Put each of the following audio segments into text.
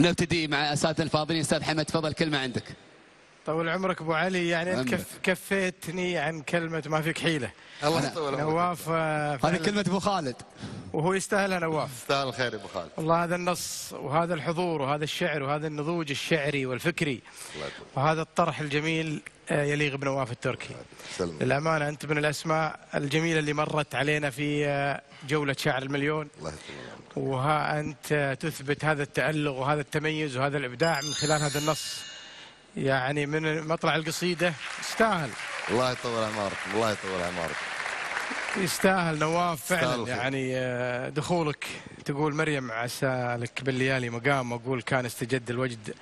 نبتدي مع أساتذة الفاضلين. أستاذ حمد تفضل كلمة عندك. طول عمرك أبو علي يعني أنت. كف كفيتني عن كلمة ما فيك حيلة. الله يطول عمرك نواف آه، هذه كلمة أبو خالد. وهو يستاهلها نواف. يستاهل الخير يا أبو خالد. والله هذا النص وهذا الحضور وهذا الشعر وهذا النضوج الشعري والفكري وهذا الطرح الجميل آه، يليق بنواف التركي. سلم. للأمانة أنت من الأسماء الجميلة اللي مرت علينا في آه، جولة شاعر المليون. الله وها أنت تثبت هذا التألق وهذا التميز وهذا الإبداع من خلال هذا النص. يعني من مطلع القصيدة يستاهل. الله يطول اعماركم الله يطول اعماركم يستاهل نواف فعلا. يعني آه، دخولك تقول مريم عسى لك بالليالي مقام وأقول كان استجد الوجد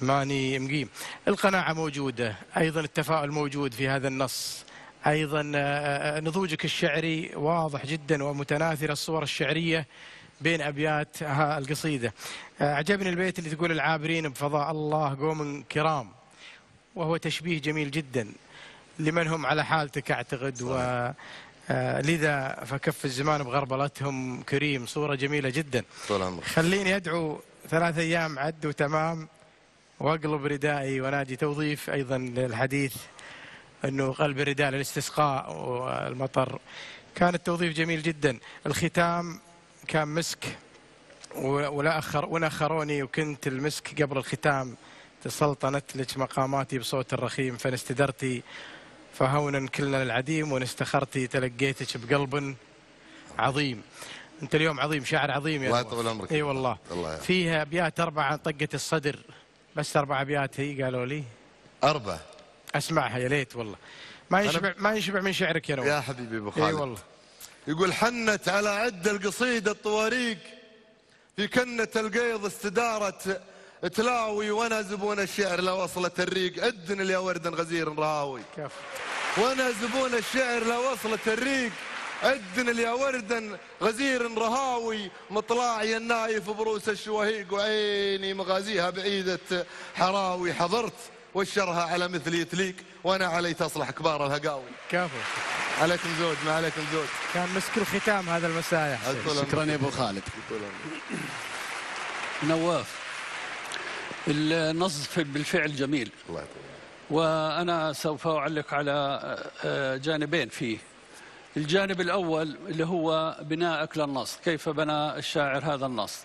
ماني مقيم. القناعة موجودة أيضا التفاؤل موجود في هذا النص. أيضا آه، آه، نضوجك الشعري واضح جدا ومتناثرة الصور الشعرية. بين أبيات القصيدة. آه، أعجبني البيت اللي تقول العابرين بفضاء الله قوم كرام وهو تشبيه جميل جدا لمن هم على حالتك أعتقد. و آه، لذا فكف الزمان بغربلتهم كريم صورة جميلة جدا. طول عمرك. خليني أدعو ثلاث أيام عدوا تمام وأقلب ردائي وناجي توظيف أيضا للحديث أنه قلب الرداء للاستسقاء والمطر. كان التوظيف جميل جدا. الختام كان مسك ولا أخر ونخروني وكنت المسك قبل الختام. تسلطنت لك مقاماتي بصوت الرخيم فنستدرتي فهونا كلنا للعديم ونستخرتي تلقيتك بقلب عظيم. أنت اليوم عظيم شاعر عظيم يا الله. يطول عمرك. إي والله. الله. فيها ابيات أربعة طقه الصدر. بس أربع ابيات هي قالوا لي. أربعة. أسمعها يا ليت والله. ما يشبع ما يشبع من شعرك يا نواف يا حبيبي اي خالد. والله. يقول حنت على عد القصيدة الطواريق في كنة القيض استدارت تلاوي وأنا زبون الشعر لا وصلت الريق. ادن يا ورد غزير راوي. وأنا زبون الشعر لا وصلت الريق. ادن يا وردا غزير رهاوي مطلعي النايف بروس الشوهيق وعيني مغازيها بعيدة حراوي. حضرت وشرها على مثلي تليق وأنا علي تصلح كبار الهقاوي. كفو. عليكم زود ما عليكم زود. كان مسك الختام هذا المساء يا حسين طول شكرا يا أبو خالد. نواف النص بالفعل جميل. الله يطول. وأنا سوف أعلق على آه، جانبين فيه. الجانب الأول اللي هو بناءك للنص كيف بنى الشاعر هذا النص.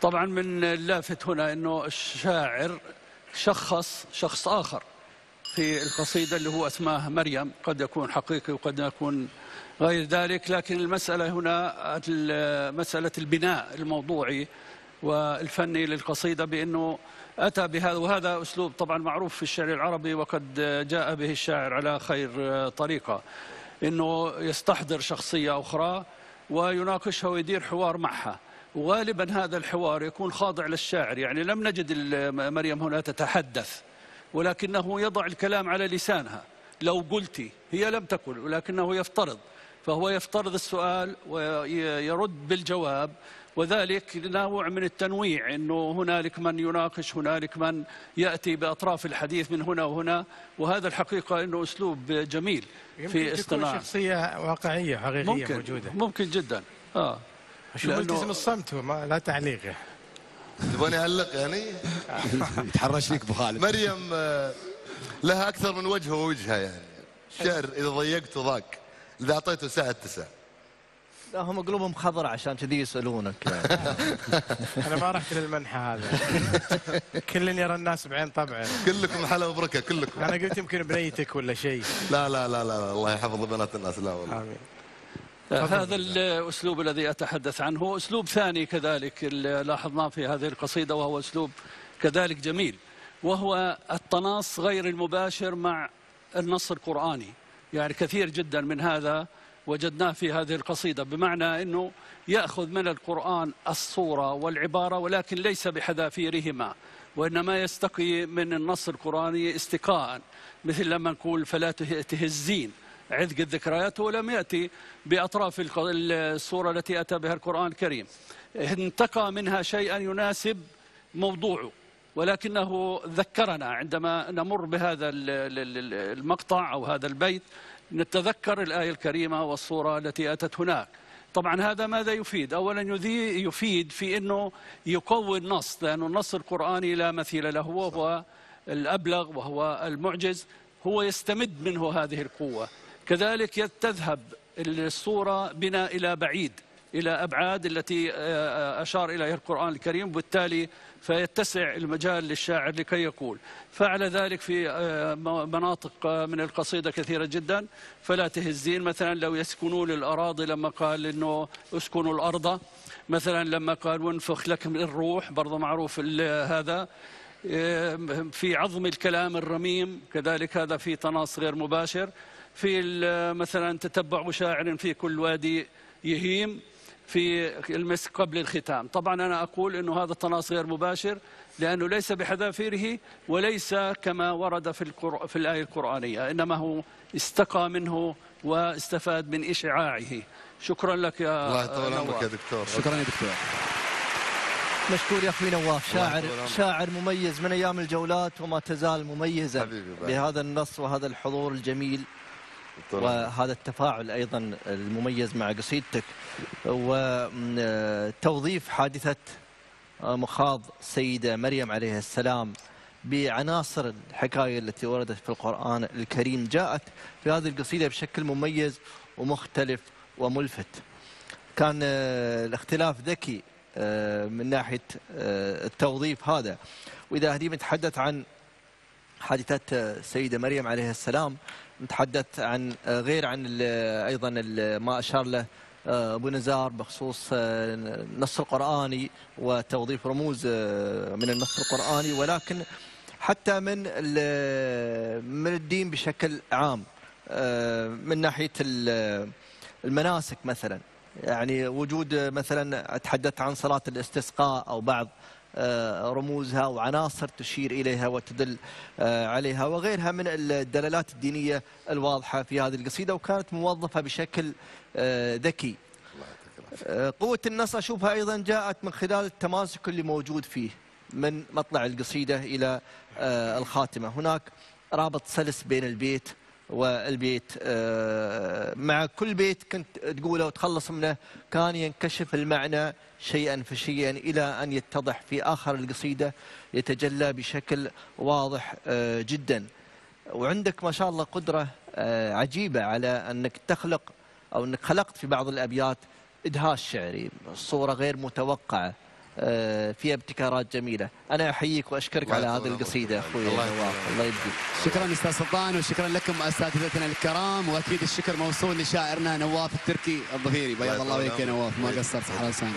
طبعا من اللافت هنا أنه الشاعر شخص شخص آخر. في القصيدة اللي هو اسمها مريم. قد يكون حقيقي وقد يكون غير ذلك لكن المسألة هنا مسألة البناء الموضوعي والفني للقصيدة بأنه أتى بهذا وهذا أسلوب طبعا معروف في الشعر العربي وقد جاء به الشاعر على خير طريقة أنه يستحضر شخصية أخرى ويناقشها ويدير حوار معها. وغالبا هذا الحوار يكون خاضع للشاعر. يعني لم نجد مريم هنا تتحدث. ولكنه يضع الكلام على لسانها. لو قلت هي لم تقل ولكنه يفترض. فهو يفترض السؤال ويرد بالجواب وذلك نوع من التنويع إنه هنالك من يناقش هنالك من يأتي بأطراف الحديث من هنا وهنا. وهذا الحقيقة إنه أسلوب جميل يمكن في تكون اصطناع. شخصية واقعية حقيقية ممكن موجودة. ممكن جدا. آه. شو ملتزم الصمت وما لا تعليق تبغاني اعلق يعني؟ يتحرش فيك ابو خالد مريم آه، لها أكثر من وجه ووجهه يعني. الشعر إذا ضيقته ضاق إذا أعطيته ساعة اتسع لا هم قلوبهم خضراء عشان كذي يسألونك. يعني. أنا ما رحت للمنحى هذا كل يرى الناس بعين طبعه كلكم حلا وبركة كلكم. أنا قلت يمكن بنيتك ولا شيء. لا لا لا لا الله يحفظ بنات الناس. لا والله. آمين. هذا الأسلوب الذي أتحدث عنه. أسلوب ثاني كذلك لاحظناه في هذه القصيدة وهو أسلوب كذلك جميل وهو التناص غير المباشر مع النص القرآني. يعني كثير جدا من هذا وجدناه في هذه القصيدة بمعنى أنه يأخذ من القرآن الصورة والعبارة ولكن ليس بحذافيرهما وإنما يستقي من النص القرآني استقاء. مثل لما نقول فلا ته- تهزين. عذق الذكريات ولم يأتي بأطراف السورة التي أتى بها القرآن الكريم. انتقى منها شيئا يناسب موضوعه ولكنه ذكرنا عندما نمر بهذا ال- ال- ال- المقطع أو هذا البيت نتذكر الآية الكريمة والصورة التي أتت هناك. طبعا هذا ماذا يفيد؟ أولا يفيد في أنه يقوي النص لأن النص القرآني لا مثيل له وهو الأبلغ وهو المعجز هو يستمد منه هذه القوة. كذلك تذهب الصورة بنا إلى بعيد إلى أبعاد التي آه، أشار إليها القرآن الكريم وبالتالي فيتسع المجال للشاعر لكي يقول. فعل ذلك في آه، مناطق آه، من القصيدة كثيرة جدا. فلا تهزين مثلا لو يسكنون الأراضي لما قال إنه اسكنوا الأرض مثلا لما قال وانفخ لكم الروح برضه معروف هذا. آه، في عظم الكلام الرميم كذلك هذا في تناص غير مباشر. في ال- مثلا تتبع شاعر في كل وادي يهيم في المسك قبل الختام طبعا أنا أقول أنه هذا التناص غير مباشر لأنه ليس بحذافيره وليس كما ورد في, القر... في الآية القرآنية إنما هو استقى منه واستفاد من إشعاعه شكرا لك يا الله يطول. عمرك يا دكتور شكرا يا دكتور مشكور يا أخوي نواف شاعر. شاعر مميز من أيام الجولات وما تزال مميزا بعد. بهذا النص وهذا الحضور الجميل وهذا التفاعل أيضا المميز مع قصيدتك. وتوظيف حادثة مخاض السيده مريم عليه السلام بعناصر الحكاية التي وردت في القرآن الكريم جاءت في هذه القصيدة بشكل مميز ومختلف وملفت. كان آه، الاختلاف ذكي آه، من ناحية آه، التوظيف هذا. وإذا هدي نتحدث عن حادثة السيده مريم عليه السلام نتحدث عن آه، غير عن ال- أيضا ال- ما أشار له آه، أبو نزار بخصوص آه، النص القرآني وتوظيف رموز آه، من النص القرآني ولكن حتى من من الدين بشكل عام آه، من ناحية ال- المناسك مثلا. يعني وجود مثلا أتحدث عن صلاة الاستسقاء أو بعض آه، رموزها وعناصر تشير إليها وتدل آه، عليها وغيرها من الدلالات الدينية الواضحة في هذه القصيدة وكانت موظفة بشكل آه، ذكي. آه، قوة النص أشوفها أيضا جاءت من خلال التماسك اللي موجود فيه من مطلع القصيدة إلى آه، الخاتمة، هناك رابط سلس بين البيت والبيت آه، مع كل بيت كنت تقوله وتخلص منه كان ينكشف المعنى شيئا فشيئا إلى أن يتضح في آخر القصيدة يتجلى بشكل واضح آه، جدا. وعندك ما شاء الله قدرة آه، عجيبة على أنك تخلق أو أنك خلقت في بعض الأبيات إدهاش شعري صورة غير متوقعة. آه، فيها ابتكارات جميلة. أنا أحييك وأشكرك على هذه. القصيدة أخوي الله الله يبقيك. شكرا أستاذ سلطان وشكرا لكم أساتذتنا الكرام وأكيد الشكر موصول لشاعرنا نواف التركي الظفيري بياض الله وجهك يا. نواف ما قصرت لسانك